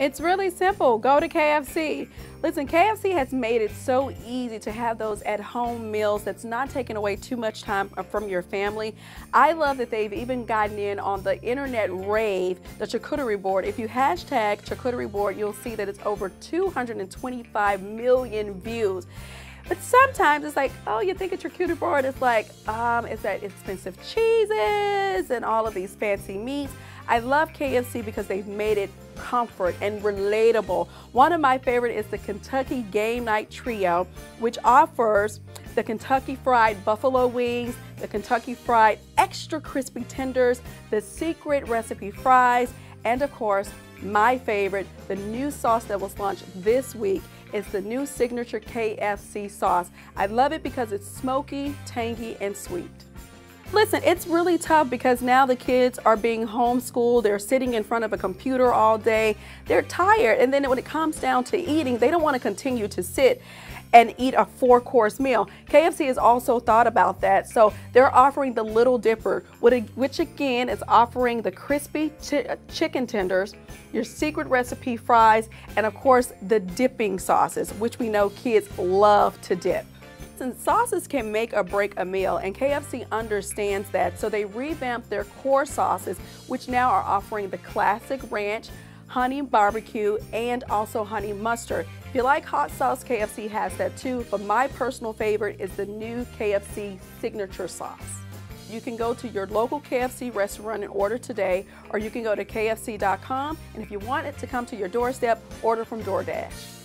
It's really simple. Go to KFC. Listen, KFC has made it so easy to have those at home meals that's not taking away too much time from your family. I love that they've even gotten in on the internet rave, the charcuterie board. If you hashtag charcuterie board, you'll see that it's over 225 million views. But sometimes it's like, oh, you think a charcuterie board is like, um, it's that expensive cheeses and all of these fancy meats. I love KFC because they've made it comfort and relatable. One of my favorite is the Kentucky Game Night Trio, which offers the Kentucky Fried Buffalo Wings, the Kentucky Fried Extra Crispy Tenders, the Secret Recipe Fries, and of course, my favorite, the new sauce that was launched this week is the new signature KFC sauce. I love it because it's smoky, tangy, and sweet. Listen, it's really tough because now the kids are being homeschooled. They're sitting in front of a computer all day. They're tired. And then when it comes down to eating, they don't want to continue to sit and eat a four course meal. KFC has also thought about that. So they're offering the Little Dipper, which again is offering the crispy ch uh, chicken tenders, your secret recipe fries, and of course the dipping sauces, which we know kids love to dip. Listen, sauces can make or break a meal, and KFC understands that, so they revamped their core sauces, which now are offering the classic ranch, honey barbecue, and also honey mustard. If you like hot sauce, KFC has that too, but my personal favorite is the new KFC signature sauce. You can go to your local KFC restaurant and order today, or you can go to KFC.com, and if you want it to come to your doorstep, order from DoorDash.